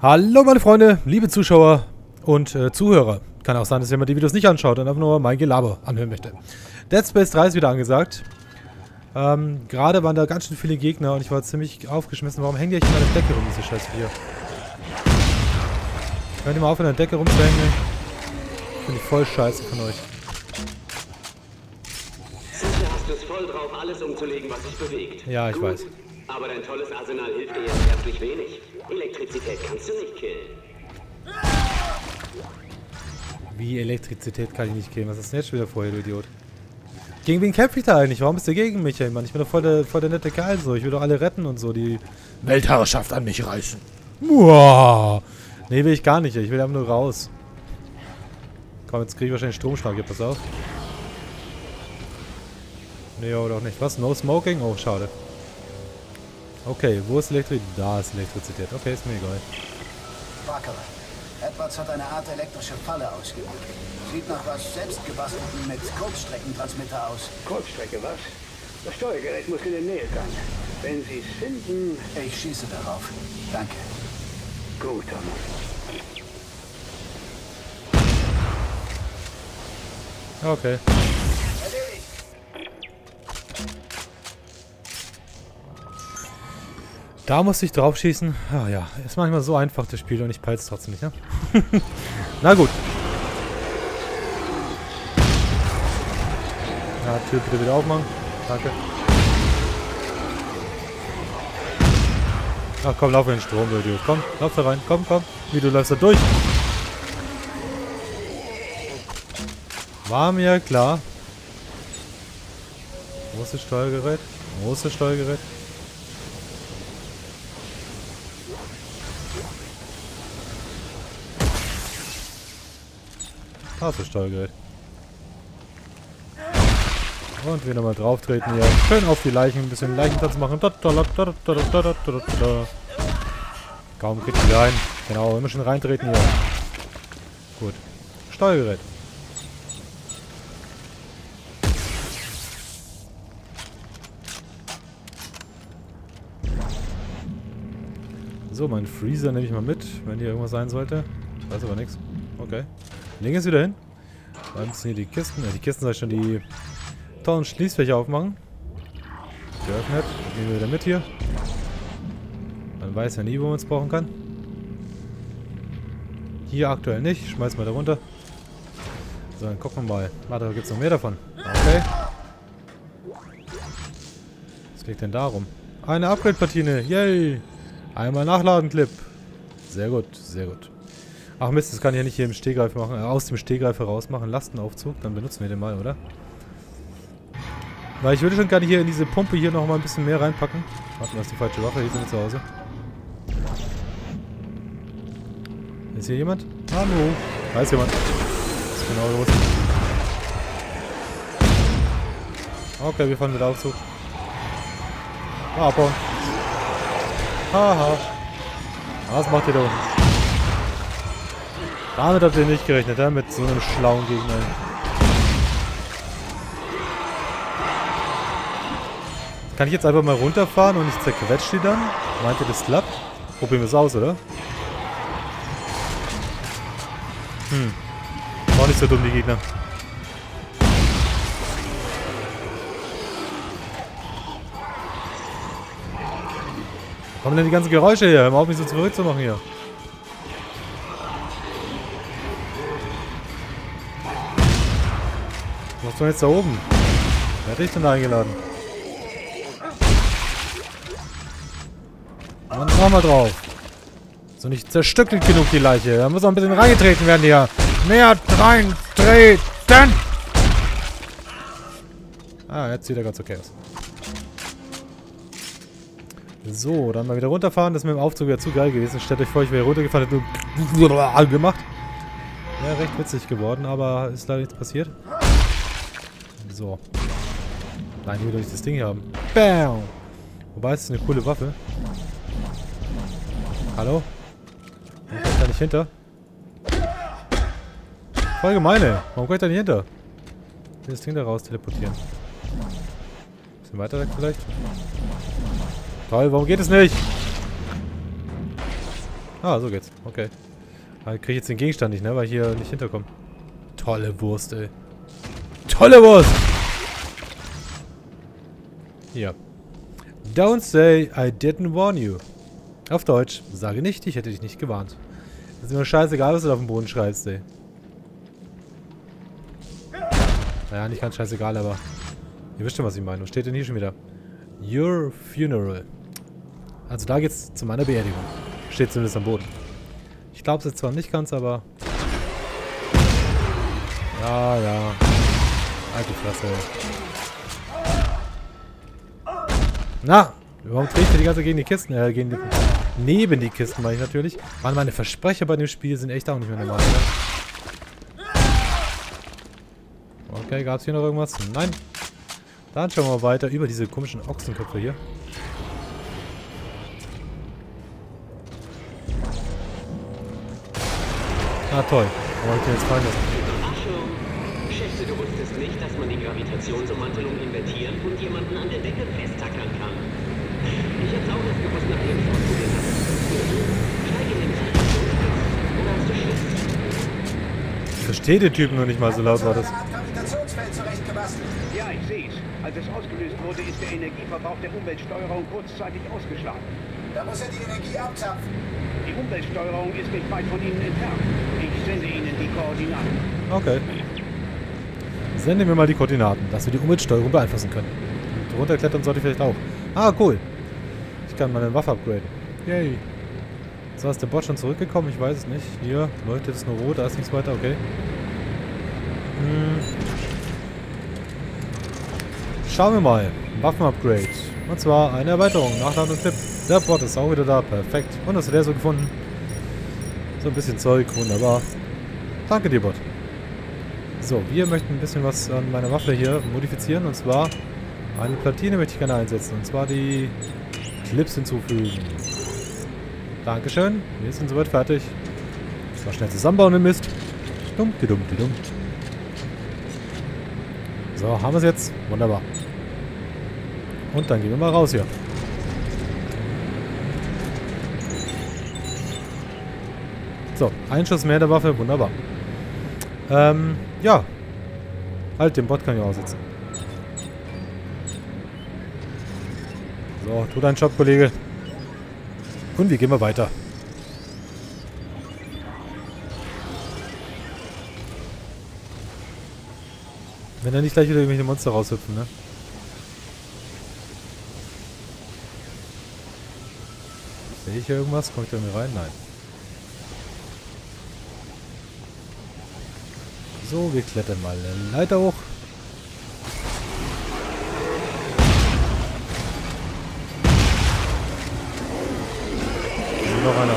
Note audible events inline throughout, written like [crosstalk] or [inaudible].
Hallo meine Freunde, liebe Zuschauer und äh, Zuhörer. Kann auch sein, dass jemand die Videos nicht anschaut und einfach nur mein Gelaber anhören möchte. Dead Space 3 ist wieder angesagt. Ähm, gerade waren da ganz schön viele Gegner und ich war ziemlich aufgeschmissen. Warum hängen die eigentlich in der Decke rum, diese scheiß hier? Könnt ihr mal auf in der Decke rumzuhängen? Finde ich voll scheiße von euch. Sicher hast du es voll drauf, alles umzulegen, was sich bewegt. Ja, ich Gut, weiß. Aber dein tolles Arsenal hilft dir jetzt herzlich wenig. Elektrizität kannst du nicht killen. Wie Elektrizität kann ich nicht killen. Was ist denn jetzt wieder vor, du Idiot? Gegen wen kämpfe ich da eigentlich? Warum bist du gegen mich, ey, Mann? Ich bin doch voll der, voll der nette Kerl so. Ich will doch alle retten und so. Die Weltherrschaft an mich reißen. Muah. Nee, will ich gar nicht. Ich will einfach nur raus. Komm, jetzt kriege ich wahrscheinlich Stromschlag. Hier, pass auf. Nee, oder auch nicht. Was? No Smoking? Oh, schade. Okay, wo ist Elektrizität? Da ist Elektrizität. Okay, ist mir egal. Parker. Edwards hat eine Art elektrische Falle ausgelegt. Sieht nach was selbstgebastelten mit Kurzstreckentransmitter aus. Kurzstrecke, was? Das Steuergerät muss in der Nähe sein. Wenn Sie es finden, Ich schieße darauf. Danke. guter Mann. Okay. Da musste ich drauf schießen. Ah ja, ist manchmal so einfach das Spiel und ich peil's trotzdem nicht, ne? [laughs] Na gut. Ja, Tür bitte wieder aufmachen. Danke. Ach komm, lauf in den Strom, du. Komm, lauf da rein. Komm, komm. Wie, du läufst da durch. War mir klar. Das Steuergerät? Das Steuergerät? Hast du Steuergerät. Und wir nochmal drauf treten hier. Schön auf die Leichen, ein bisschen Leichentanz machen. Kaum kriegt die rein. Genau, immer schön reintreten hier. Gut. Steuergerät. So, mein Freezer nehme ich mal mit, wenn hier irgendwas sein sollte. Ich weiß aber nichts. Okay. Legen es wieder hin. Dann müssen hier die Kisten, ja, die Kisten soll ich schon die tollen Schließfächer aufmachen. Geöffnet. Nehmen wir wieder mit hier. Man weiß ja nie, wo man es brauchen kann. Hier aktuell nicht. Schmeißen wir da runter. So, dann gucken wir mal. Warte, da gibt es noch mehr davon. Okay. Was liegt denn da rum? Eine Upgrade-Platine. Yay! Einmal nachladen, Clip. Sehr gut, sehr gut. Ach Mist, das kann ich ja nicht hier im Stehgreif machen. Äh, aus dem Stehgreif heraus machen. Lastenaufzug, dann benutzen wir den mal, oder? Weil ich würde schon gerne hier in diese Pumpe hier noch mal ein bisschen mehr reinpacken. Warte, das ist die falsche Waffe. Hier sind wir zu Hause. Ist hier jemand? Hallo. Da ist jemand. Ist genau los? Okay, wir fahren mit Aufzug. Ah, abbauen. Haha. Was macht ihr da unten? Damit habt ihr nicht gerechnet, ja? Mit so einem schlauen Gegner. Kann ich jetzt einfach mal runterfahren und ich zerquetsche die dann? Meint ihr, das klappt? Probieren wir es aus, oder? Hm. War nicht so dumm, die Gegner. Kommen denn die ganzen Geräusche her? Hör mal auf, mich so verrückt zu machen hier. Was du denn jetzt da oben? Wer hat dich denn da eingeladen? Mann, mach mal drauf. So nicht zerstückelt genug die Leiche. Da muss auch ein bisschen reingetreten werden hier. Mehr reintreten! Ah, jetzt sieht er ganz okay aus. So, dann mal wieder runterfahren. Das ist mit dem Aufzug wieder zu geil gewesen. Stellt euch vor, ich wäre runtergefahren nur [laughs] gemacht. Wäre recht witzig geworden, aber ist leider nichts passiert. So. Nein, hier will ich das Ding hier haben. Bam! Wobei, es ist eine coole Waffe. Hallo? Warum kommt da nicht hinter? Voll gemeine. Warum kommt da nicht hinter? Ich will das Ding da raus teleportieren. Bisschen weiter weg vielleicht? Toll, warum geht es nicht? Ah, so geht's. Okay. Aber ich krieg jetzt den Gegenstand nicht, ne? Weil ich hier nicht hinterkomme. Tolle Wurst, ey. Tolle Wurst! Hier. Don't say I didn't warn you. Auf Deutsch. Sage nicht, ich hätte dich nicht gewarnt. ist mir scheißegal, was du auf dem Boden schreibst, ey. Naja, nicht ganz scheißegal, aber... Ihr wisst schon, was ich meine. Was steht denn hier schon wieder? Your funeral. Also da geht's zu meiner Beerdigung. Steht zumindest am Boden. Ich glaube es jetzt zwar nicht ganz, aber... Ja, ja. Alte Fresse. Na! Warum trägt ihr die ganze gegen die Kisten? Äh, gegen die, neben die Kisten, meine ich natürlich. Mann, meine Versprecher bei dem Spiel sind echt auch nicht mehr normal, ne? Okay, gab es hier noch irgendwas? Nein. Dann schauen wir mal weiter über diese komischen Ochsenköpfe hier. Ah, toll. Wo hab ich den jetzt fallen lassen? Überraschung. Schätze, du wusstest nicht, dass man die Gravitationsummantelung invertieren und jemanden an der Decke festtackern kann. Ich hab's auch erst gewusst, nachdem ich ausprobiert habe. Steig in den. Oder hast du Schiss? Ich verstehe den Typen noch nicht mal, so laut war das. Ja, ich sehe es. Als es ausgelöst wurde, ist der Energieverbrauch der Umweltsteuerung kurzzeitig ausgeschlagen. Da muss er die Energie abzapfen. Die Umweltsteuerung ist nicht weit von Ihnen entfernt. Ich sende Ihnen die Koordinaten. Okay. Sende mir mal die Koordinaten, dass wir die Umweltsteuerung beeinflussen können. Und runterklettern sollte ich vielleicht auch. Ah, cool. Ich kann meine Waffe upgraden. Yay. So, ist der Bot schon zurückgekommen? Ich weiß es nicht. Hier leuchtet es nur rot, da ist nichts weiter, okay. Hm. Schauen wir mal. Waffen-Upgrade. Und zwar eine Erweiterung. Nachladen und Tipp. Der Bot ist auch wieder da. Perfekt. Und was hat der so gefunden? So ein bisschen Zeug. Wunderbar. Danke dir, Bot. So, wir möchten ein bisschen was an meiner Waffe hier modifizieren. Und zwar eine Platine möchte ich gerne einsetzen. Und zwar die Clips hinzufügen. Dankeschön. Wir sind soweit fertig. Mal schnell zusammenbauen den Mist. Dumm, die dumm, die dumm. So, haben wir es jetzt. Wunderbar. Und dann gehen wir mal raus hier. So, ein Schuss mehr der Waffe. Wunderbar. Ähm, ja. Halt, den Bot kann ich aussetzen. So, tu deinen Job, Kollege. Und wir gehen mal weiter. Wenn da nicht gleich wieder irgendwelche Monster raushüpfen, ne? Sehe ich hier irgendwas? Komme ich da irgendwie rein? Nein. So, wir klettern mal eine Leiter hoch. Noch einer.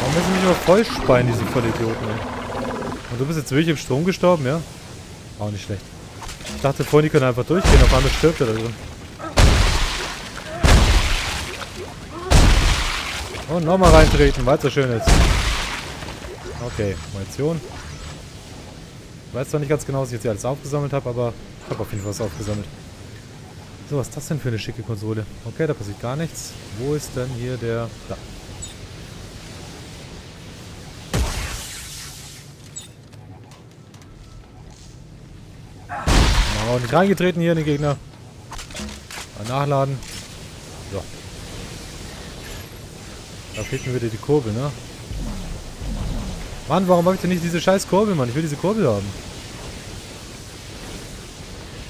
Warum müssen mich immer voll speien, diese Vollidioten? Und du bist jetzt wirklich im Strom gestorben, ja? Auch nicht schlecht. Ich dachte vorhin, die können einfach durchgehen, auf einmal stirbt er da drin. Und nochmal reintreten, weil es so schön ist. Okay, Munition. Ich weiß zwar nicht ganz genau, was ich jetzt hier alles aufgesammelt habe, aber ich habe auf jeden Fall was aufgesammelt. So, was ist das denn für eine schicke Konsole? Okay, da passiert gar nichts. Wo ist denn hier der... Da. Auch nicht reingetreten hier in den Gegner. Mal nachladen. So. Da fehlt mir wieder die Kurbel, ne? Mann, warum habe ich denn nicht diese scheiß Kurbel, Mann? Ich will diese Kurbel haben.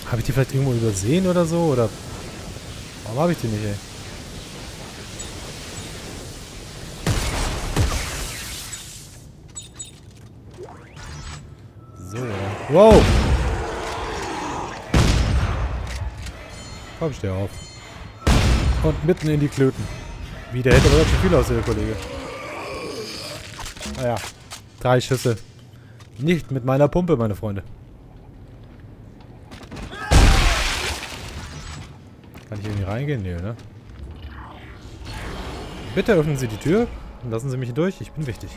Habe ich die vielleicht irgendwo übersehen oder so? Oder warum habe ich die nicht, ey? So. Wow! Komm, steh auf. Und mitten in die Klöten. Wie, der hätte aber schön viel aus, der Kollege. Naja. Drei Schüsse. Nicht mit meiner Pumpe, meine Freunde. Kann ich irgendwie reingehen? Nee, ne? Bitte öffnen Sie die Tür und lassen Sie mich durch. Ich bin wichtig.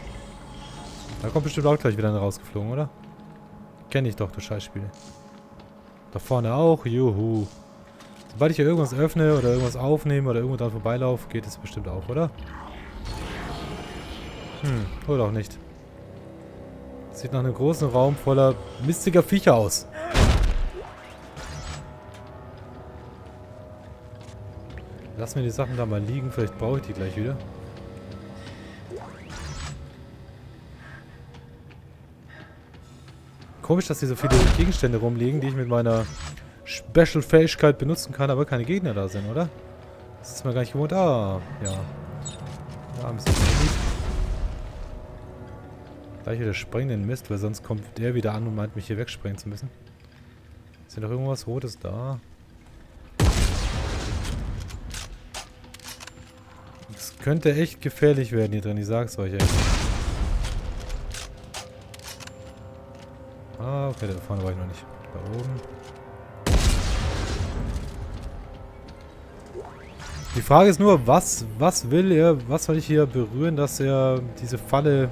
Da kommt bestimmt auch gleich wieder einer rausgeflogen, oder? Kenne ich doch, du Scheißspiel. Da vorne auch, juhu. Sobald ich hier irgendwas öffne oder irgendwas aufnehme oder irgendwo dran vorbeilaufe, geht es bestimmt auch, oder? Hm, oder auch nicht. Sieht nach einem großen Raum voller mistiger Viecher aus. Lass mir die Sachen da mal liegen, vielleicht brauche ich die gleich wieder. Komisch, dass hier so viele Gegenstände rumliegen, die ich mit meiner Special-Fähigkeit benutzen kann, aber keine Gegner da sind, oder? Das ist mir gar nicht gewohnt. Ah, ja. Ja, ein bisschen Elite. Gleich wieder sprengen den Mist, weil sonst kommt der wieder an und meint, mich hier wegsprengen zu müssen. Ist hier noch irgendwas Rotes da? Das könnte echt gefährlich werden hier drin, ich sag's euch echt. Ah, okay, da vorne war ich noch nicht. Da oben. Die Frage ist nur, was, was will er, was soll ich hier berühren, dass er diese Falle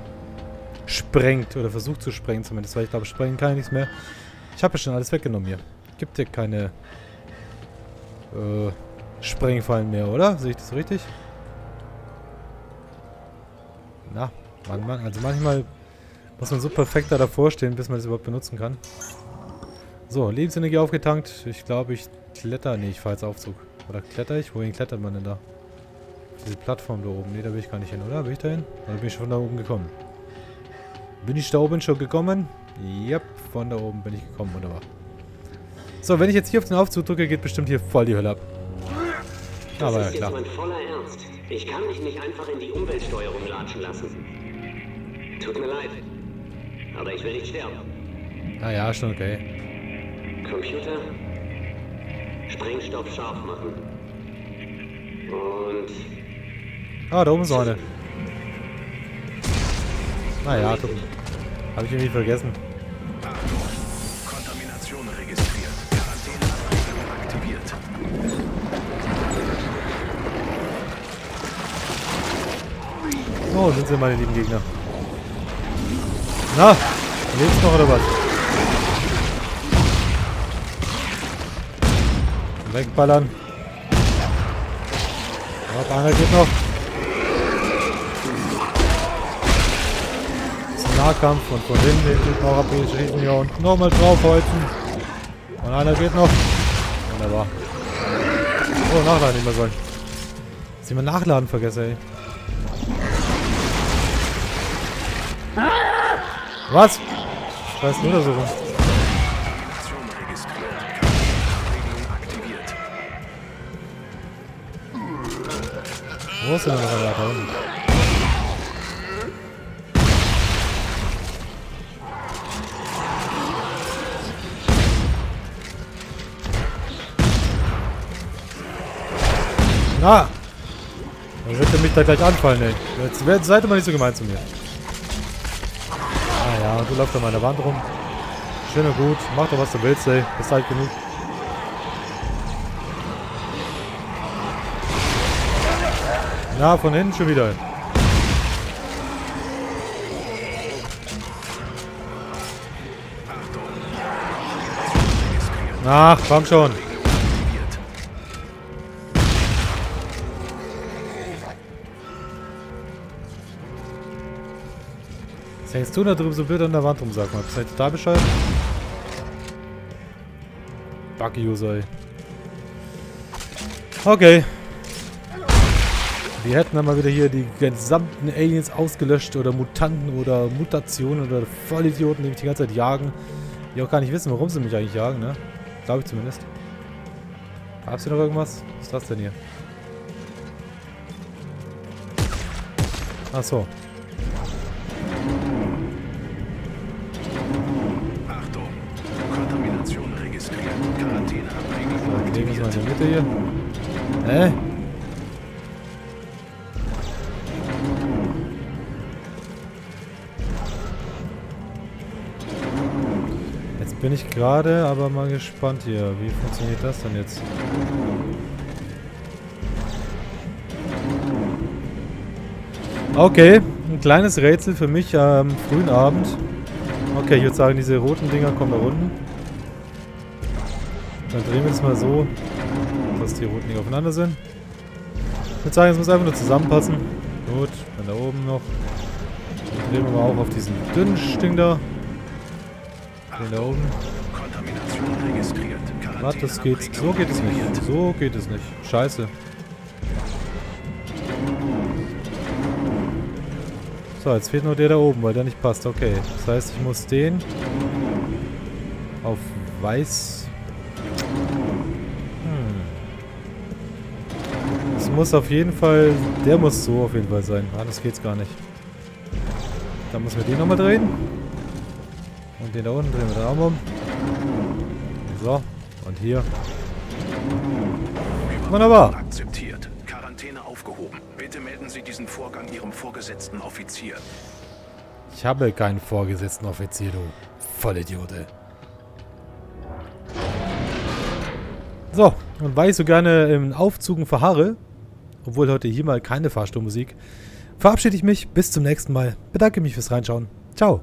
sprengt oder versucht zu sprengen zumindest, weil ich glaube, sprengen kann ich nichts mehr. Ich habe ja schon alles weggenommen hier. Gibt ja keine äh, Sprengfallen mehr, oder? Sehe ich das richtig? Na, Mann, Mann, also manchmal muss man so perfekt da davor stehen, bis man das überhaupt benutzen kann. So, Lebensenergie aufgetankt. Ich glaube, ich kletter. Nee, ich fahre jetzt Aufzug. Oder kletter ich? Wohin klettert man denn da? Diese Plattform da oben. Nee, da will ich gar nicht hin, oder? Bin ich da hin? Oder bin ich schon von da oben gekommen? Bin ich da oben schon gekommen? Yep, von da oben bin ich gekommen. Wunderbar. So, wenn ich jetzt hier auf den Aufzug drücke, geht bestimmt hier voll die Hölle ab. Das Aber ja, ist klar. jetzt mein voller Ernst. Ich kann mich nicht einfach in die Umweltsteuerung latschen lassen. Tut mir leid. Aber ich will nicht sterben. Ah ja, schon okay. Computer, Sprengstoff scharf machen. Und Ah, da oben ist eine. Naja, guck. Hab ich irgendwie vergessen. Kontamination registriert. Quarantäneanregelung aktiviert. Oh, sind sie meine lieben Gegner. Na, lebst noch oder was? Wegballern. Ja, einer geht noch. Das ist ein Nahkampf und von hinten hinten noch ab, schießen hier und nochmal draufholzen. Und einer geht noch. Wunderbar. Oh, nachladen mehr sollen. Dass ich mal nachladen vergesse, ey. Was? Scheiß nur Wo ist noch da unten? Na! Dann wird er mich da gleich anfallen, ey. Jetzt seid ihr mal nicht so gemein zu mir. Ah ja, du läufst an meiner Wand rum. Schön und gut. Mach doch was du willst, ey. Ist halt genug. Na, von hinten schon wieder. Ach, komm schon. Was hängst du da drüben so blöd an der Wand rum, sag mal? Bist du total bescheuert? Bug-User, ey. Okay. Wir hätten dann mal wieder hier die gesamten Aliens ausgelöscht oder Mutanten oder Mutationen oder Vollidioten, die mich die ganze Zeit jagen. Die auch gar nicht wissen, warum sie mich eigentlich jagen, ne? Glaube ich zumindest. Gab's hier noch irgendwas? Was ist das denn hier? Ach so. Achtung. Kontamination registriert. Quarantäneanregelung So, die müssen wir aktiviert. in der Mitte bin ich gerade aber mal gespannt hier. Wie funktioniert das denn jetzt? Okay, kleines Rätsel für mich am frühen Abend. Okay, ich würde sagen, diese roten Dinger kommen da unten. Dann drehen wir es mal so, dass die roten Dinger aufeinander sind. Ich würde sagen, es muss einfach nur zusammenpassen. Gut, dann da oben noch. Dann drehen wir mal auch auf diesen dünnen Ding da. Den da oben. Kontamination registriert. Warte, das geht. So geht es nicht. So geht es nicht. Scheiße. So, jetzt fehlt nur der da oben, weil der nicht passt. Okay. Das heißt, ich muss den auf weiß. Hm. Es muss auf jeden Fall. Der muss so auf jeden Fall sein. Anders geht's gar nicht. Dann müssen wir den nochmal drehen. Und den da unten drehen wir da auch um. So. Und hier. Wunderbar. Akzeptiert. Quarantäne aufgehoben. Bitte melden Sie diesen Vorgang Ihrem vorgesetzten Offizier. Ich habe keinen vorgesetzten Offizier, du Vollidiot, ey. So, und weil ich so gerne im Aufzugen verharre, obwohl heute hier mal keine Fahrstuhlmusik, verabschiede ich mich. Bis zum nächsten Mal. Bedanke mich fürs Reinschauen. Ciao.